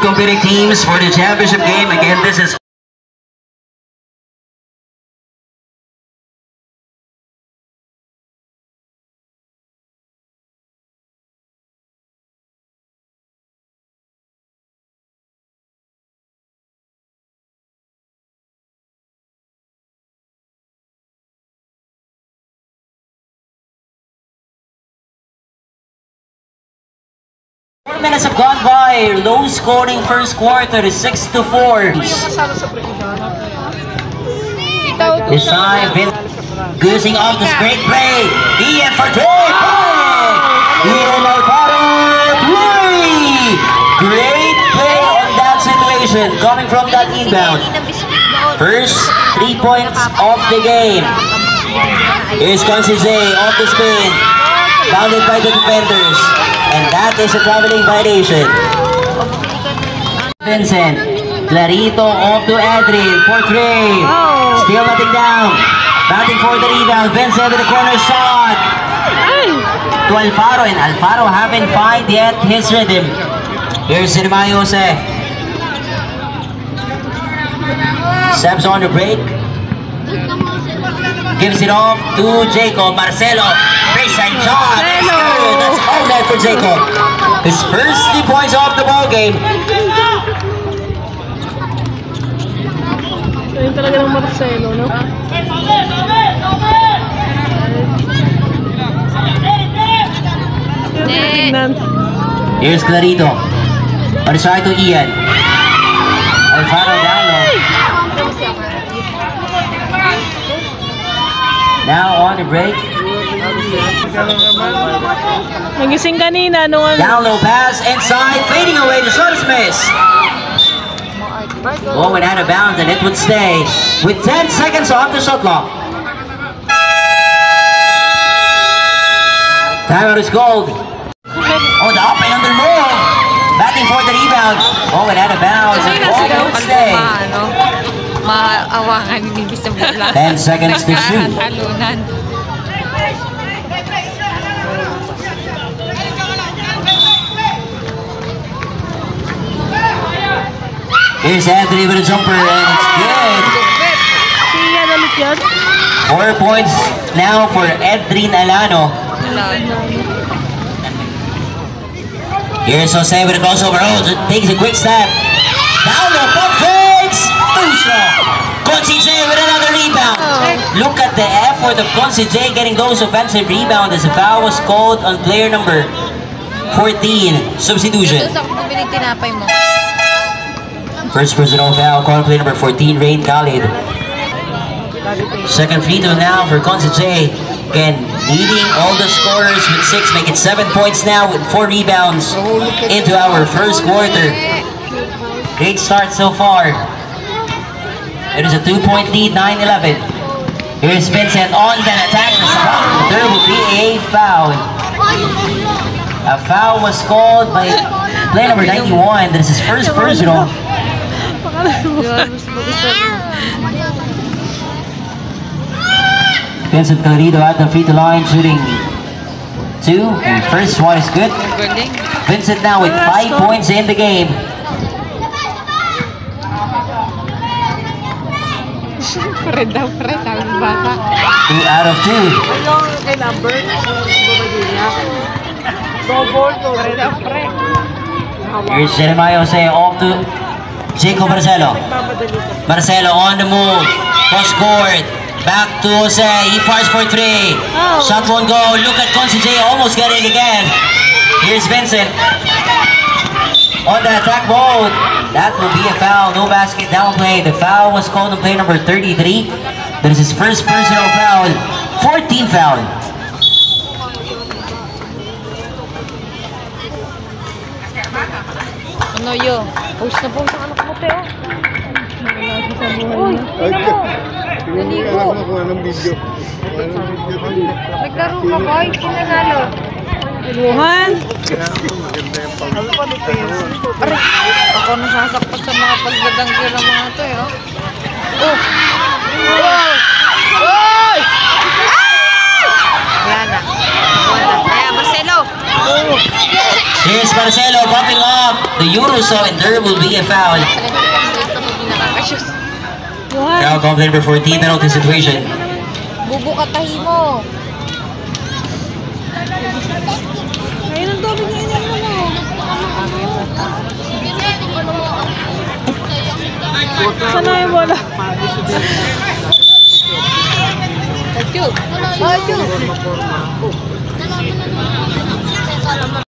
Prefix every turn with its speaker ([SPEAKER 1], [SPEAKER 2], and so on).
[SPEAKER 1] Competing teams for the championship game. Again, this is Four minutes have gone by. Low scoring first quarter is 6 to 4. Isai Vin goosing off this great play. Ian for three. Ian Alfaro three. Great play on that situation coming from that inbound. First three points of the game. Here's Consize off the spin. Bounded by the defenders. Is a traveling violation. Vincent. Clarito off to Adrian for three. Oh. Still nothing down. Batting for the rebound. Vincent with the corner shot. To Alfaro and Alfaro haven't find yet his rhythm. Here's Jeremiah Jose. Steps on the break. Gives it off to Jacob. Marcelo. Baseline shot. It's good. That's for Jacob. His first three points off the ball game.
[SPEAKER 2] Ayun talaga ng Marcelo, no?
[SPEAKER 1] Here's Clarito. Side to Ian. Alfaro down low. Now on the break.
[SPEAKER 2] Nagising kanina nung ano.
[SPEAKER 1] Down low pass inside. Fading away. The shot is missed. Ball went out of bounds and it would stay with 10 seconds off the shot clock. Timeout is called. Oh, the up and under move. Batting for the rebound. Ball went out of bounds and ball would stay.
[SPEAKER 3] Maawakan ni Bibi sa bola.
[SPEAKER 1] 10 seconds to shoot.
[SPEAKER 3] Talunan.
[SPEAKER 1] Here's Anthony with a jumper and it's good. Four points now for Edrin Alano. Here's Jose with a crossover. Oh, takes a quick step. Down the pump fakes. Too strong. Consi J with another rebound. Oh. Look at the effort of Consi J getting those offensive rebounds as a foul was called on player number 14. Substitution.
[SPEAKER 3] Doon sa bumili tinapay mo.
[SPEAKER 1] First personal foul called on player number 14, Rain Khalid. Second free throw now for Consi J. Again, leading all the scorers with six, making seven points now with four rebounds oh, into our first quarter. Great start so far. It is a two-point lead, 9-11. Here's Vincent on the attack. There will be a foul. A foul was called by player number 91. That is his first personal. Vincent Clarito at the free throw line shooting two. And first one is good. Vincent now with five points in the game.
[SPEAKER 3] Pre daw, pre. Sabi ng bata.
[SPEAKER 1] Two out of two.
[SPEAKER 2] Yung kay Lambert. Double to. Pre daw, pre.
[SPEAKER 1] Here's Jeremiah Jose off to Jacob Marcelo. Marcelo on the move. Cross court. Back to Jose. He fires for three.
[SPEAKER 2] Oh.
[SPEAKER 1] Shot won't go. Look at Consi J almost getting it again. Here's Vincent. On the attack mode. That will be a foul. No basket down play. The foul was called on play number 33. That is his first personal foul. 14 foul.
[SPEAKER 3] Ano yun? Post na post ang anak mo, Teo. Uy, tingnan mo. Naligo. Naglaro ka, boy. Sinanalo.
[SPEAKER 2] Luhan.
[SPEAKER 3] Aray, ako nasasakpat sa mga pagdadangkil ng mga to, eh. oh. Oh! Oh! Oy! Na. Kaya, Marcelo.
[SPEAKER 1] Here's Marcelo bumping up the Euroso and there will be a foul. Foul called number 14 penalty situation.
[SPEAKER 3] Bubo ka tahi mo.
[SPEAKER 2] luôn.
[SPEAKER 3] Chú, chú.